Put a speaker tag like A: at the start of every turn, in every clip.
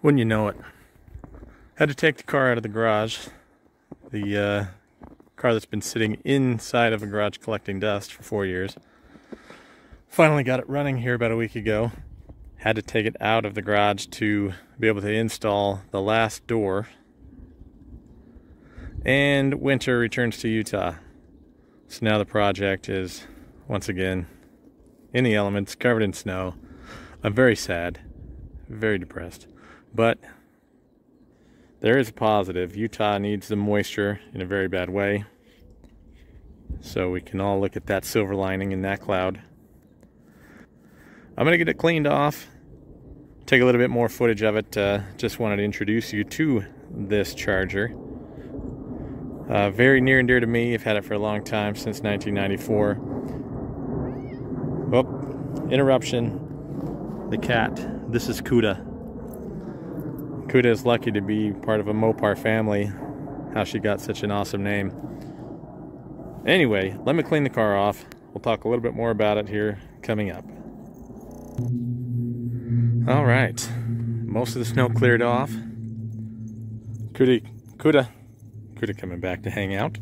A: Wouldn't you know it? Had to take the car out of the garage. The uh, car that's been sitting inside of a garage collecting dust for four years. Finally got it running here about a week ago. Had to take it out of the garage to be able to install the last door. And winter returns to Utah. So now the project is once again in the elements, covered in snow. I'm very sad, very depressed. But there is a positive. Utah needs the moisture in a very bad way. So we can all look at that silver lining in that cloud. I'm going to get it cleaned off. Take a little bit more footage of it. Uh, just wanted to introduce you to this charger. Uh, very near and dear to me. I've had it for a long time, since 1994. Oh, interruption. The cat. This is Kuda. Kuda is lucky to be part of a Mopar family. How she got such an awesome name. Anyway, let me clean the car off. We'll talk a little bit more about it here coming up. All right, most of the snow cleared off. Kuda, Kuda, Kuda coming back to hang out.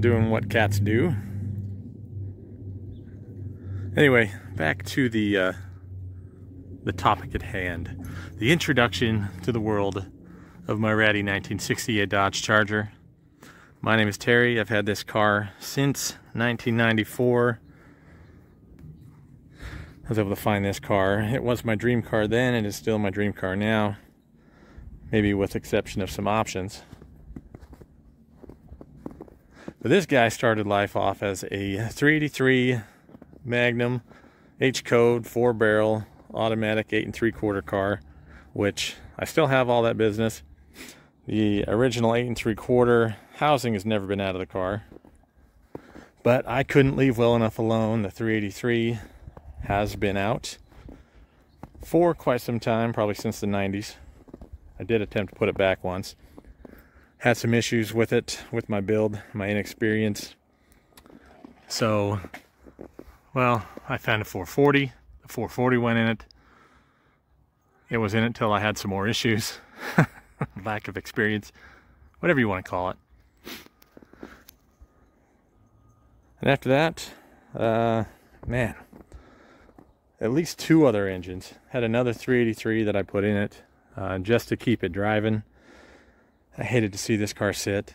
A: Doing what cats do. Anyway, back to the uh, the topic at hand. The introduction to the world of my ratty 1968 Dodge Charger. My name is Terry. I've had this car since 1994. I was able to find this car. It was my dream car then, and it's still my dream car now. Maybe with exception of some options. But this guy started life off as a 383 Magnum H code four barrel automatic eight and three quarter car, which I still have all that business. The original eight and three quarter housing has never been out of the car, but I couldn't leave well enough alone. The 383 has been out for quite some time, probably since the 90s. I did attempt to put it back once. Had some issues with it, with my build, my inexperience. So well, I found a 440. The 440 went in it. It was in it till I had some more issues. Lack of experience. Whatever you want to call it. And after that, uh, man, at least two other engines. Had another 383 that I put in it uh, just to keep it driving. I hated to see this car sit.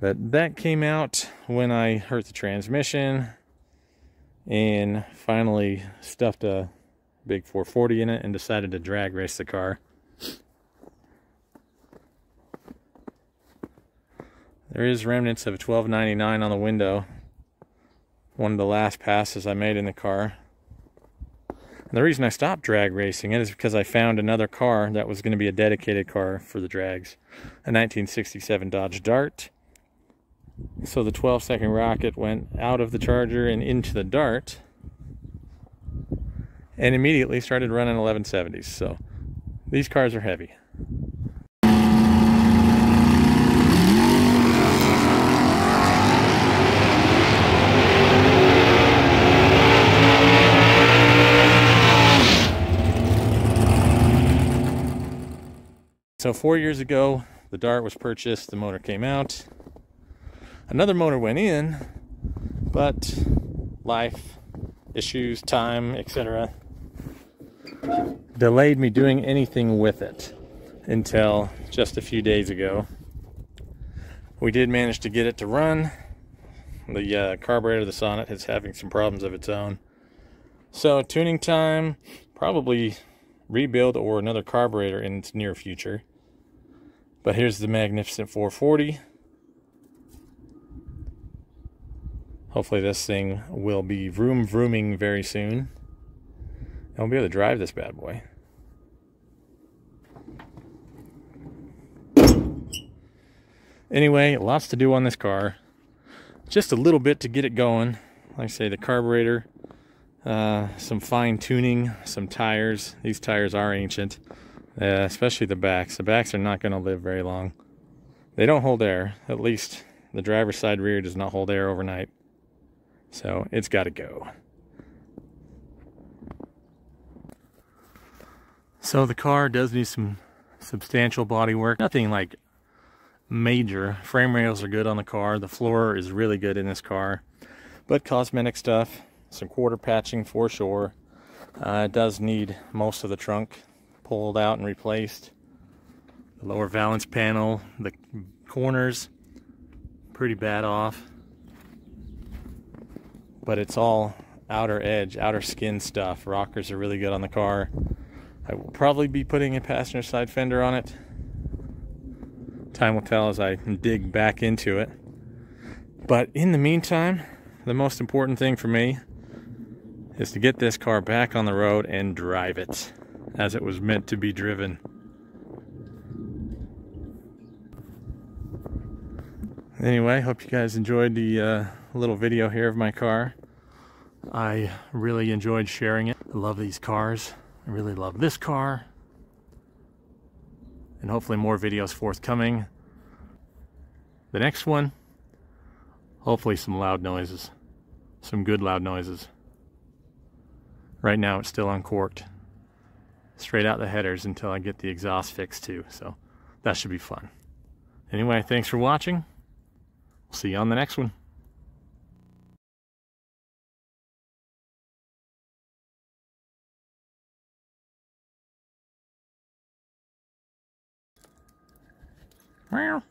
A: But that came out when I hurt the transmission and finally stuffed a big 440 in it and decided to drag race the car. There is remnants of a 1299 on the window. One of the last passes I made in the car. And the reason I stopped drag racing it is because I found another car that was going to be a dedicated car for the drags. A 1967 Dodge Dart so the 12 second rocket went out of the charger and into the dart and immediately started running 1170s. So these cars are heavy. So four years ago, the Dart was purchased, the motor came out, Another motor went in, but life, issues, time, etc. delayed me doing anything with it until just a few days ago. We did manage to get it to run. The uh, carburetor of the Sonnet is having some problems of its own. So tuning time, probably rebuild or another carburetor in its near future. But here's the magnificent 440. Hopefully this thing will be vroom vrooming very soon. And we'll be able to drive this bad boy. Anyway, lots to do on this car. Just a little bit to get it going. Like I say, the carburetor, uh, some fine tuning, some tires. These tires are ancient, uh, especially the backs. The backs are not going to live very long. They don't hold air. At least the driver's side rear does not hold air overnight. So it's got to go. So the car does need some substantial body work. Nothing like major. Frame rails are good on the car. The floor is really good in this car. But cosmetic stuff, some quarter patching for sure. Uh, it does need most of the trunk pulled out and replaced. The lower valance panel, the corners, pretty bad off. But it's all outer edge, outer skin stuff. Rockers are really good on the car. I will probably be putting a passenger side fender on it. Time will tell as I dig back into it. But in the meantime, the most important thing for me is to get this car back on the road and drive it as it was meant to be driven. Anyway, hope you guys enjoyed the uh, little video here of my car. I really enjoyed sharing it. I love these cars. I really love this car. And hopefully more videos forthcoming. The next one, hopefully some loud noises. Some good loud noises. Right now it's still uncorked. Straight out the headers until I get the exhaust fixed too. So that should be fun. Anyway, thanks for watching. See you on the next one. Meow.